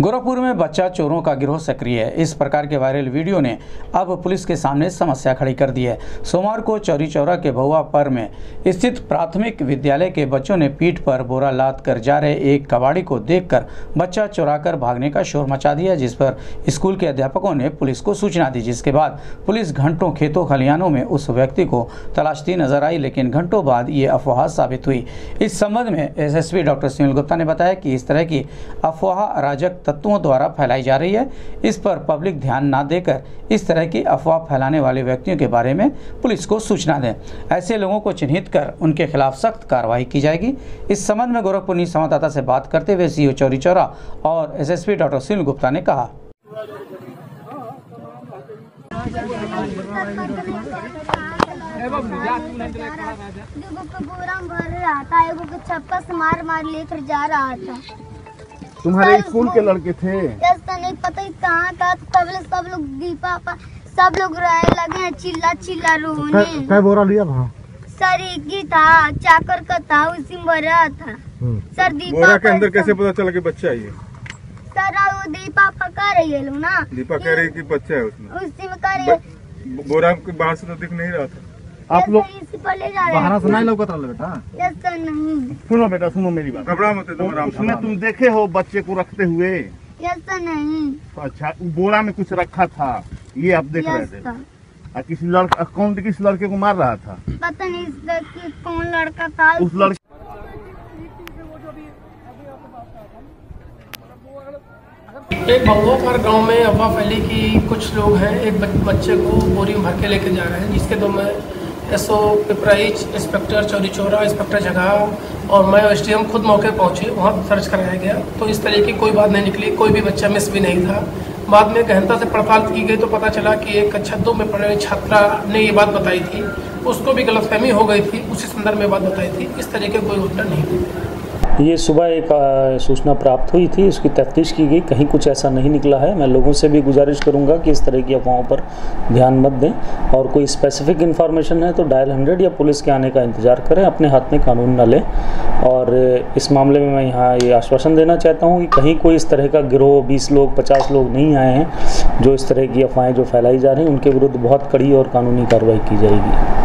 गोरखपुर में बच्चा चोरों का गिरोह सक्रिय है। इस प्रकार के वायरल वीडियो ने अब पुलिस के सामने समस्या खड़ी कर दी है। सोमवार को चौरी चौरा के बहुआ पर में स्थित प्राथमिक विद्यालय के बच्चों ने पीठ पर बोरा लाद कर जा रहे एक कबाड़ी को देखकर बच्चा चुराकर भागने का शोर मचा दिया, जिस पर स्कूल के अध्यापकों ने पुलिस को सूचना दी। जिसके बाद पुलिस घंटों खेतों खलियानों में उस व्यक्ति को तलाशती नज़र आई, लेकिन घंटों बाद ये अफवाह साबित हुई। इस संबंध में एसएसपी डॉक्टर सुनील गुप्ता ने बताया कि इस तरह की अफवाह अराजक तत्वों द्वारा फैलाई जा रही है। इस पर पब्लिक ध्यान न देकर इस तरह की अफवाह फैलाने वाले व्यक्तियों के बारे में पुलिस को सूचना दें। ऐसे लोगों को चिन्हित कर उनके खिलाफ सख्त कार्रवाई की जाएगी। इस संबंध में गोरखपुर संवाददाता से बात करते हुए सीओ चौरी चौरा और एसएसपी डॉक्टर सुनील गुप्ता ने कहा। एगो के बोरा में भर रहा था एगो मार मार लेकर जा रहा था। तुम्हारे स्कूल के लड़के थे। ऐसा नहीं पता ही कहाँ था सब लोग सब लोग दीपा पा सब लोग रोए लगे हैं चिल्ला चिल्ला रोने। कै बोरा लिया वहाँ? सर एक ही था चाकर का था उसी में भर था। सर दीपा बोरा के अंदर कैसे पता चला कि बच्चा है ये? सर वो दीपा पका रही है लोग ना। दीपा कह रही कि बच्चा है उसमें। उसी में कर रही है। बोरा बाहर से तो दिख नहीं रहा था। आप लोग ऐसे इसी पर ले जा रहे बाहर हैं। से नहीं लौकत रहा बेटा। नहीं। सुनो बेटा सुनो मेरी बात। घबरा मत तुम आराम उसमें से तुम देखे हो बच्चे को रखते हुए। नहीं। अच्छा बोरा में कुछ रखा था। ये आप देख रहे थे। और किसी लड़का कौन किस लड़के को मार रहा था? पता नहीं इस लड़की कौन लड़का था। उस लड़के एक भंगोपर गाँव में अफवाह फैली कि कुछ लोग हैं। एक बच्चे को बोरी में भर के लेके जा रहे हैं जिसके दो में SO Pipraich inspector Chauri Chaura, inspector जगह और मैं एस खुद मौके पहुँचे, वहाँ सर्च कराया गया। तो इस तरह की कोई बात नहीं निकली, कोई भी बच्चा मिस भी नहीं था। बाद में गहनता से पड़ताल की गई तो पता चला कि एक कक्षा दो में पढ़ छात्रा ने ये बात बताई थी। उसको भी गलतफहमी हो गई थी, उसी संदर्भ में बात बताई थी। इस तरह के कोई घटना नहीं। ये सुबह एक सूचना प्राप्त हुई थी, उसकी तफ्तीश की गई, कहीं कुछ ऐसा नहीं निकला है। मैं लोगों से भी गुजारिश करूँगा कि इस तरह की अफवाहों पर ध्यान मत दें। और कोई स्पेसिफिक इन्फॉर्मेशन है तो डायल हंड्रेड या पुलिस के आने का इंतज़ार करें, अपने हाथ में कानून न लें। और इस मामले में मैं यहाँ ये आश्वासन देना चाहता हूँ कि कहीं कोई इस तरह का गिरोह, बीस लोग, पचास लोग नहीं आए हैं, जो इस तरह की अफवाहें जो फैलाई जा रही हैं, उनके विरुद्ध बहुत कड़ी और कानूनी कार्रवाई की जाएगी।